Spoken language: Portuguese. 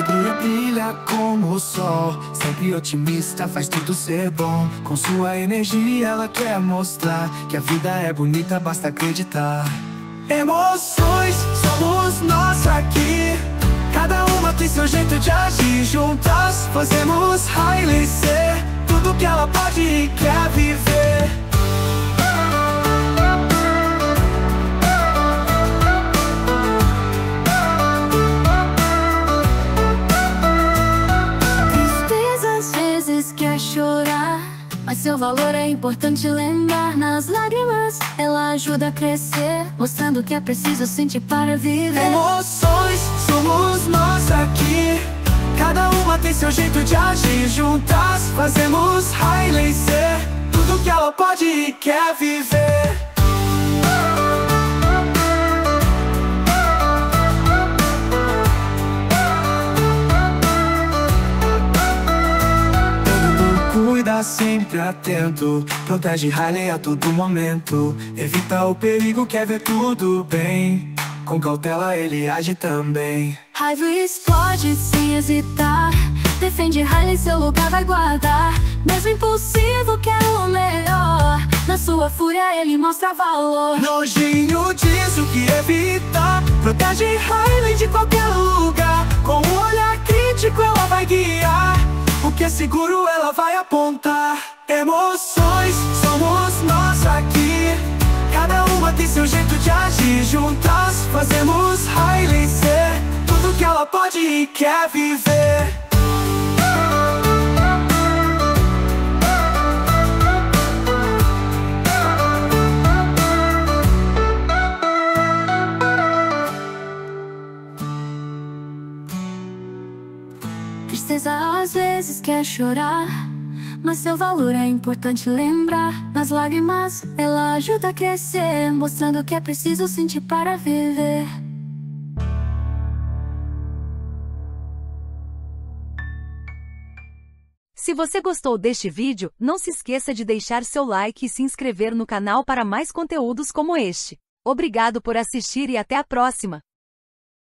brilha como o sol. Sempre otimista, faz tudo ser bom. Com sua energia ela quer mostrar Que a vida é bonita, basta acreditar. Emoções, somos nós aqui. Cada uma tem seu jeito de agir Juntas. Fazemos Riley ser Tudo que ela pode e quer Mas seu valor é importante lembrar. Nas lágrimas ela ajuda a crescer Mostrando que é preciso sentir para viver. Emoções, somos nós aqui. Cada uma tem seu jeito de agir Juntas. Fazemos Riley ser Tudo que ela pode e quer viver sempre atento. Protege Riley a todo momento. Evita o perigo, quer ver tudo bem. Com cautela ele age também. Raiva explode sem hesitar. Defende Riley, seu lugar vai guardar. Mesmo impulsivo, quer o melhor. Na sua fúria ele mostra valor. Nojinho diz o que evitar Protege Riley de qualquer lugar seguro ela vai apontar. Emoções, somos nós aqui. Cada uma tem seu jeito de agir Juntas. Fazemos Riley ser Tudo que ela pode e quer viver Tristeza às vezes quer chorar Mas seu valor é importante lembrar Nas lágrimas ela ajuda a crescer Mostrando que é preciso sentir para viver Se você gostou deste vídeo, não se esqueça de deixar seu like e se inscrever no canal para mais conteúdos como este. Obrigado por assistir e até a próxima!